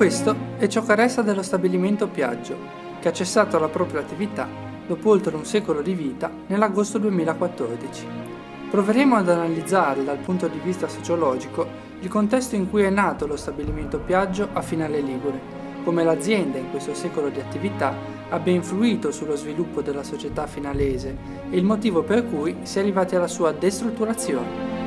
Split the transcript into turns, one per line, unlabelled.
Questo è ciò che resta dello stabilimento Piaggio, che ha cessato la propria attività dopo oltre un secolo di vita nell'agosto 2014. Proveremo ad analizzare dal punto di vista sociologico il contesto in cui è nato lo stabilimento Piaggio a Finale Ligure, come l'azienda in questo secolo di attività abbia influito sullo sviluppo della società finalese e il motivo per cui si è arrivati alla sua destrutturazione.